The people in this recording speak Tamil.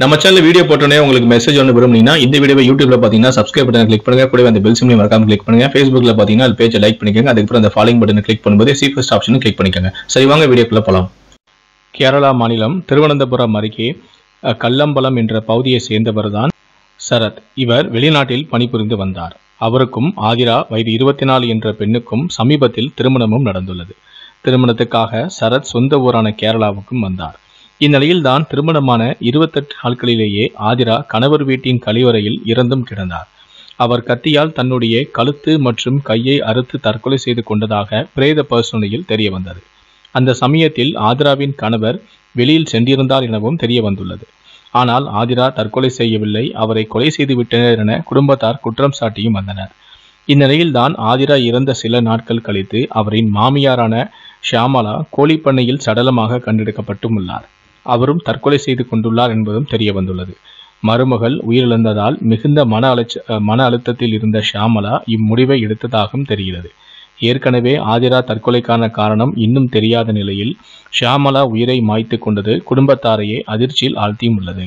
நம்ம சேனல் வீடியோ போட்டோன்னே உங்களுக்கு மெசேஜ் ஒன்று விரும்புனீங்கன்னா இந்த வீடியோ யூடியூப்ல பார்த்தீங்கன்னா சப்ஸ்கிரைப் பட்டன் கிளிக் பண்ணுங்க. கூட அந்த பெல் சிம்லையும் மறக்காம கிளிக் பண்ணுங்க. ஃபேஸ்புக்ல பார்த்தீங்கன்னா அது பேஜை லைக் பண்ணிக்கோங்க. அதுக்கப்புறம் அந்த ஃபாலோயிங் பட்டனை கிளிக் பண்ணும்போது சி ஃபர்ஸ்ட் ஆப்ஷனும் கிளிக் பண்ணிக்கோங்க. சரி வாங்க வீடியோக்குள்ள போலாம். கேரளா மாநிலம் திருவனந்தபுரம் அருகே கல்லம்பலம் என்ற பகுதியை சேர்ந்தவர் தான் சரத். இவர் வெளிநாட்டில் பணிபுரிந்து வந்தார். அவருக்கும் ஆதிரா வயது இருபத்தி நாலு என்ற பெண்ணுக்கும் சமீபத்தில் திருமணமும் நடந்துள்ளது. திருமணத்துக்காக சரத் சொந்த ஊரான கேரளாவுக்கும் வந்தார். இந்நிலையில்தான் திருமணமான இருபத்தெட்டு நாட்களிலேயே ஆதிரா கணவர் வீட்டின் கழிவறையில் இறந்தும் கிடந்தார். அவர் கத்தியால் தன்னுடைய கழுத்து மற்றும் கையை அறுத்து தற்கொலை செய்து கொண்டதாக பிரேத பரிசோதனையில் தெரிய வந்தது அந்த சமயத்தில் ஆதிராவின் கணவர் வெளியில் சென்றிருந்தார் எனவும் தெரிய வந்துள்ளது ஆனால் ஆதிரா தற்கொலை செய்யவில்லை அவரை கொலை செய்து விட்டனர் என குடும்பத்தார் குற்றம் சாட்டியும் வந்தனர். இந்நிலையில்தான் ஆதிரா இறந்த சில நாட்கள் கழித்து அவரின் மாமியாரான ஷியாமலா கோழிப்பண்ணையில் சடலமாக கண்டெடுக்கப்பட்டும் உள்ளார். அவரும் தற்கொலை செய்து கொண்டுள்ளார் என்பதும் தெரிய வந்துள்ளது மருமகள் உயிரிழந்ததால் மிகுந்த மன அலட்ச மன அழுத்தத்தில் இருந்த ஷியாமலா இம்முடிவை எடுத்ததாகவும் தெரிகிறது. ஏற்கனவே ஆதிரா தற்கொலைக்கான காரணம் இன்னும் தெரியாத நிலையில் ஷியாமலா உயிரை மாய்த்து கொண்டது குடும்பத்தாரையே அதிர்ச்சியில் ஆழ்த்தியும் உள்ளது